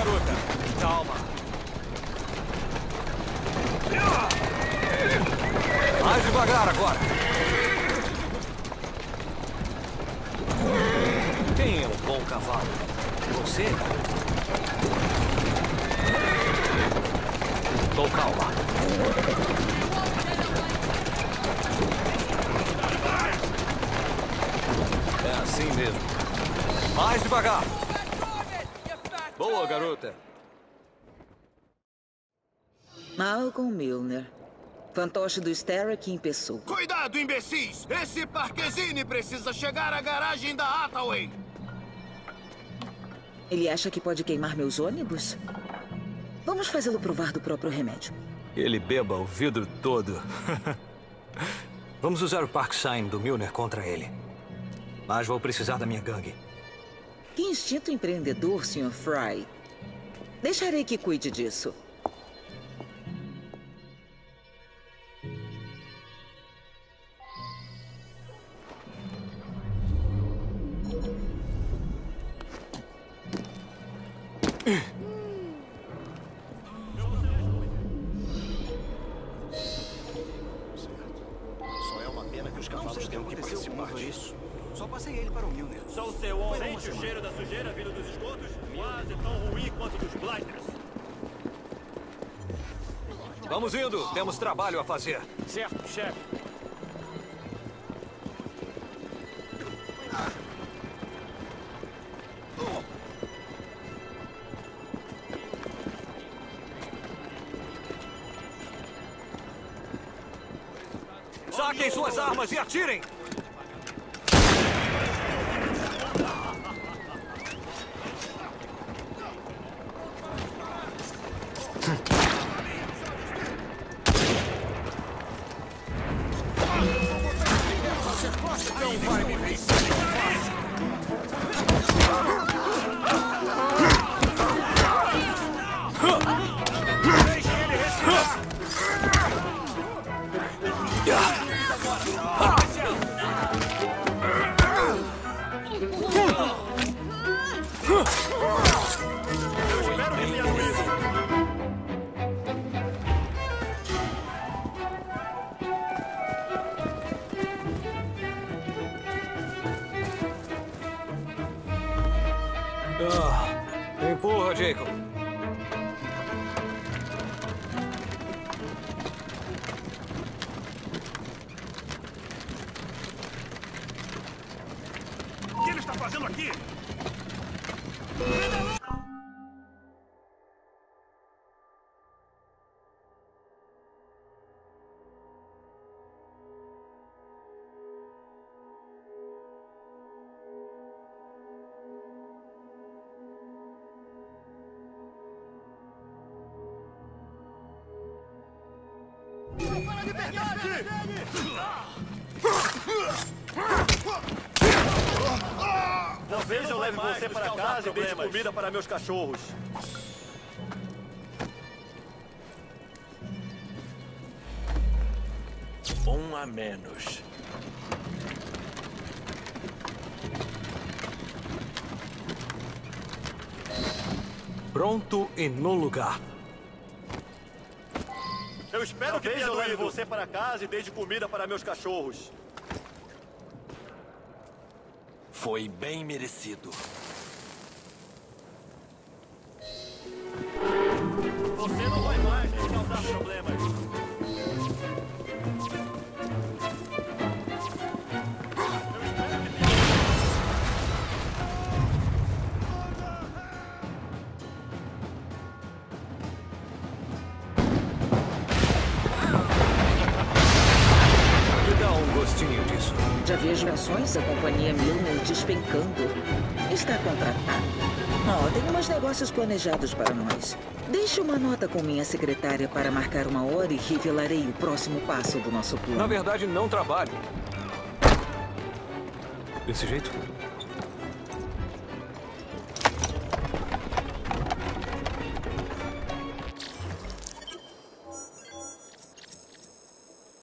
garota. Calma. Mais devagar agora. Quem é um bom cavalo? Você? Tô calma. É assim mesmo. Mais devagar. Boa, garota. Malcolm Milner. Fantoche do Starrick em pessoa. Cuidado, imbecis! Esse Parquezine precisa chegar à garagem da Hathaway! Ele acha que pode queimar meus ônibus? Vamos fazê-lo provar do próprio remédio. Ele beba o vidro todo. Vamos usar o Park Sign do Milner contra ele. Mas vou precisar da minha gangue. Que instinto empreendedor, Sr. Fry. Deixarei que cuide disso. Só passei ele para o Milner. Só o seu homem. Sente o cheiro da sujeira vindo dos esgotos? Quase tão ruim quanto dos Blighters. Vamos indo. Temos trabalho a fazer. Certo, chefe. Saquem suas armas e atirem! Don't fight me. Ah, empurra, Jacob. O que ele está fazendo aqui? Talvez eu leve você para casa e deixe comida para meus cachorros. Um a menos. Pronto e no lugar. Eu espero que tenha eu leve você para casa e deixe comida para meus cachorros. Foi bem merecido. Gostinho disso. Já vejo ações da companhia Milner despencando. Está contratado. Oh, tem umas negócios planejados para nós. Deixe uma nota com minha secretária para marcar uma hora e revelarei o próximo passo do nosso Na plano. verdade, não trabalho. Desse jeito?